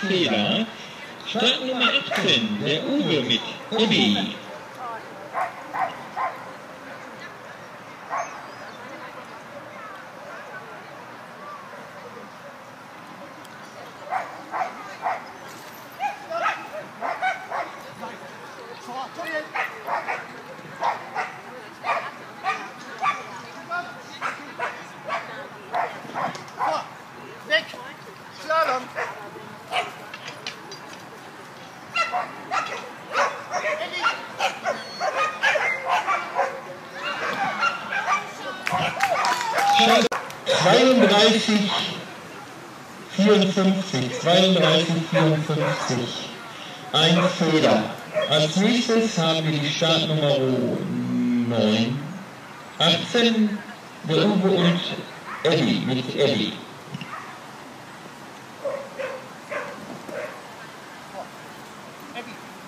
Fehler. Start Nummer 18, der Uwe mit Uli. 32, 54, 32, 54. Ein Fehler. Als nächstes haben wir die Startnummer 9, 18, der Uwe und Eddie, mit Eddie. everything.